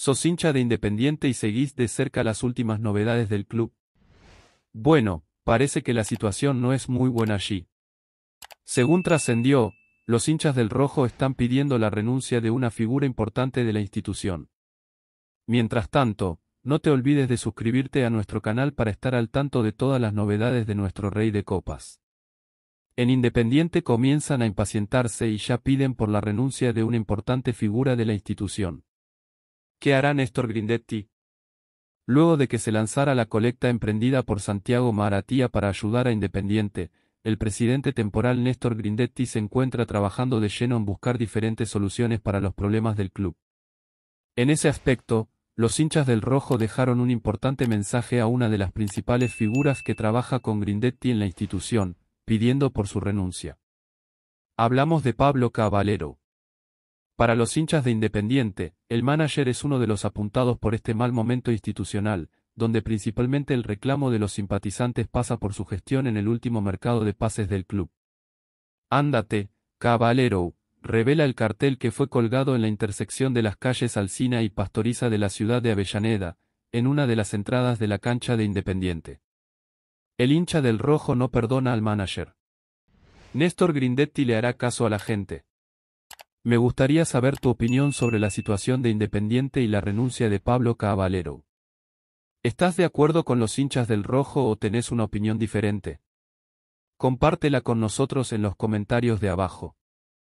Sos hincha de Independiente y seguís de cerca las últimas novedades del club. Bueno, parece que la situación no es muy buena allí. Según trascendió, los hinchas del Rojo están pidiendo la renuncia de una figura importante de la institución. Mientras tanto, no te olvides de suscribirte a nuestro canal para estar al tanto de todas las novedades de nuestro Rey de Copas. En Independiente comienzan a impacientarse y ya piden por la renuncia de una importante figura de la institución. ¿Qué hará Néstor Grindetti? Luego de que se lanzara la colecta emprendida por Santiago Maratía para ayudar a Independiente, el presidente temporal Néstor Grindetti se encuentra trabajando de lleno en buscar diferentes soluciones para los problemas del club. En ese aspecto, los hinchas del Rojo dejaron un importante mensaje a una de las principales figuras que trabaja con Grindetti en la institución, pidiendo por su renuncia. Hablamos de Pablo Caballero. Para los hinchas de Independiente, el manager es uno de los apuntados por este mal momento institucional, donde principalmente el reclamo de los simpatizantes pasa por su gestión en el último mercado de pases del club. Ándate, Caballero, revela el cartel que fue colgado en la intersección de las calles Alcina y Pastoriza de la ciudad de Avellaneda, en una de las entradas de la cancha de Independiente. El hincha del rojo no perdona al manager. Néstor Grindetti le hará caso a la gente. Me gustaría saber tu opinión sobre la situación de Independiente y la renuncia de Pablo Caballero. ¿Estás de acuerdo con los hinchas del rojo o tenés una opinión diferente? Compártela con nosotros en los comentarios de abajo.